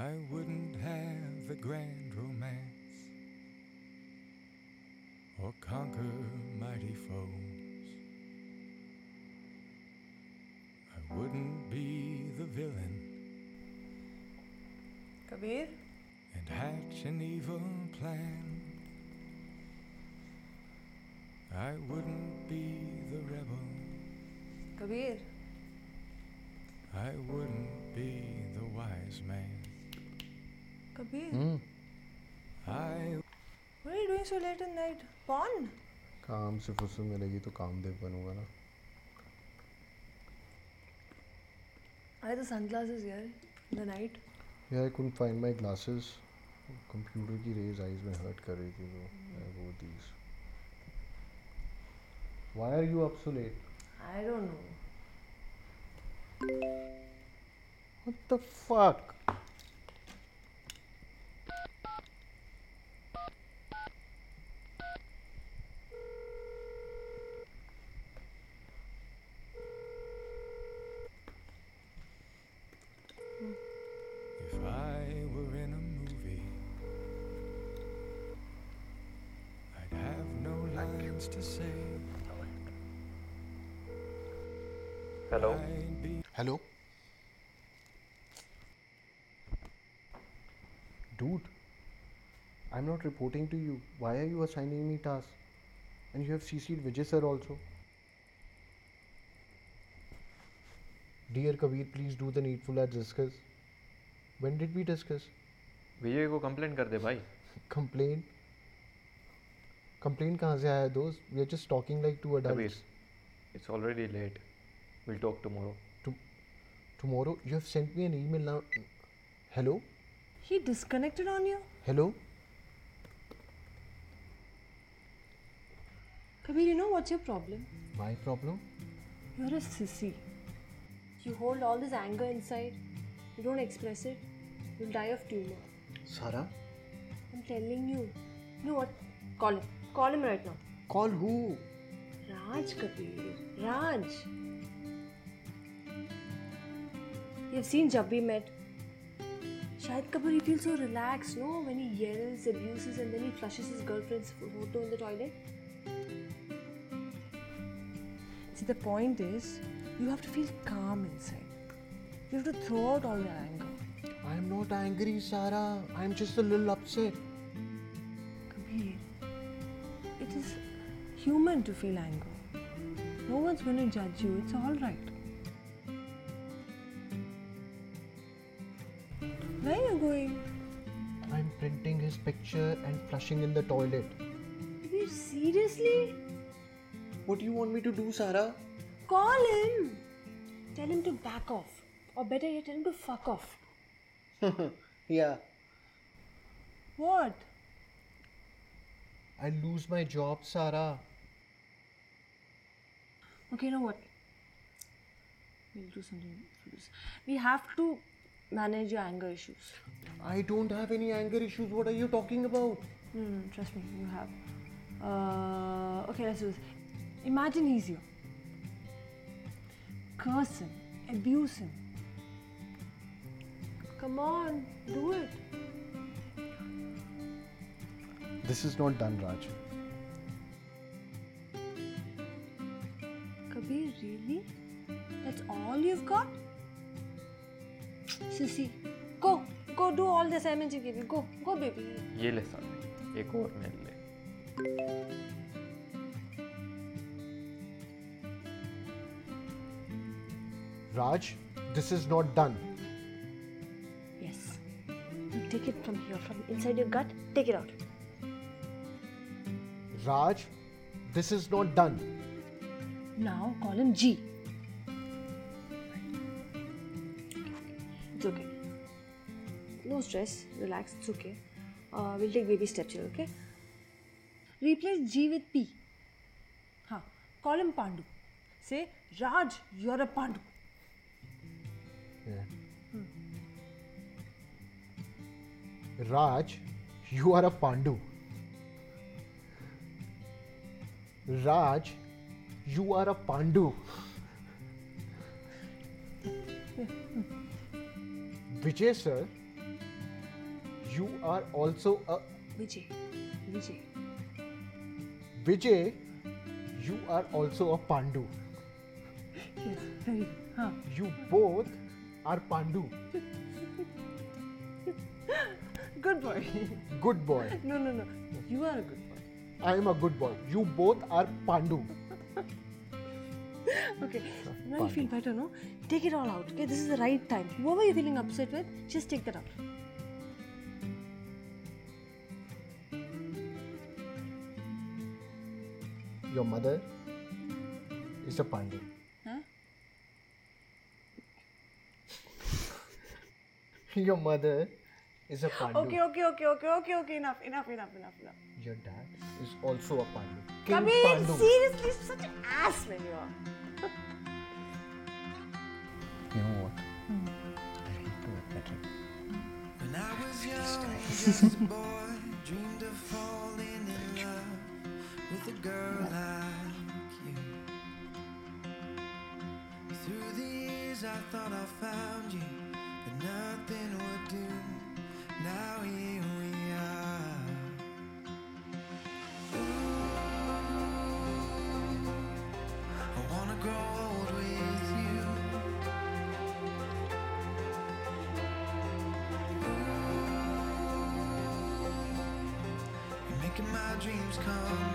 I wouldn't have the grand romance or conquer mighty foes. I wouldn't be the villain. Kabeer? And hatch an evil plan. I wouldn't be the rebel. Kabeer? I wouldn't be the wise man. Kabir hi what are you doing so late at night pawn काम से फुर्सत मिलेगी तो काम कामदेव बनूँगा ना। आई तो sunglasses यार the night यार I couldn't find my glasses computer की रेज आईज में हर्ट कर रही थी वो आई वो these why are you up so late I don't know what the fuck to say. Hello. Hello. Dude, I'm not reporting to you. Why are you assigning me tasks? And you have CC'd Vijay sir also. Dear Kabeer, please do the needful as discuss. When did we discuss? Vijay go complain, कर दे Complain. Complain कहाँ से आया दोस्त? Are just talking like two Kabir adults. It's already late will talk tomorrow Tomorrow, you have sent me an email now. Hello? He disconnected on you? Hello? Kabir, you know what's your problem? My problem? You're a sissy. You hold all this anger inside. You don't express it. You'll die of tumor. Sarah? I'm telling you. You know what? Call him. Call him right now. Call who? Raj Kabeer. Raj. You've seen Jab We Met. Shahid Kapoor, he feels so relaxed, no? When he yells, abuses, and then he flushes his girlfriend's photo in the toilet. See, the point is, you have to feel calm inside. You have to throw out all your anger. I'm not angry, Sara. I'm just a little upset. Human to feel anger. No one's going to judge you. It's all right. Where are you going? I'm printing his picture and flushing in the toilet. Seriously? What do you want me to do, Sara? Call him. Tell him to back off. Or better yet, tell him to fuck off. Yeah. What? I'll lose my job, Sara. Okay, you know what? We'll do something for this. We have to manage your anger issues. I don't have any anger issues. What are you talking about? No, no, no, trust me, you have. Uh, okay, let's do this. Imagine he's here. Curse him, abuse him. Come on, do it. This is not done, Raj. really? That's all you've got? Sissy, go, go do all the assignments you gave me. Go, go, baby. ये ले साले एक और mail ले Raj, this is not done. Yes. You take it from here, from inside your gut, take it out. Raj, this is not done. Now call him G. It's okay. No stress, relax, it's okay. Uh, we'll take baby steps here, okay? Replace G with P. Huh. Call him Pandu. Say, Raj, you're a Pandu. Yeah. Raj, you are a Pandu. Raj, you are a Pandu Vijay sir you are also Vijay you are also a Pandu you both are Pandu good boy good boy no no no you are a good boy I am a good boy you both are Pandu Okay. Now you feel better, no? Take it all out. Okay, this is the right time. Whoever you're feeling upset with, just take that out. Your mother is a Pandu. Huh? Your mother is a Pandu. Okay, okay, okay, okay, okay, okay. Enough, enough, enough, enough, enough. Your dad is also a Pandu. King Kabeer, Pandu. seriously, such an ass man you are. You know what? I hate to admit it. When I was young, boy, dreamed of falling in love with a girl like you. Through the years, I thought I found you, but nothing would do. Now here we are. Dreams come.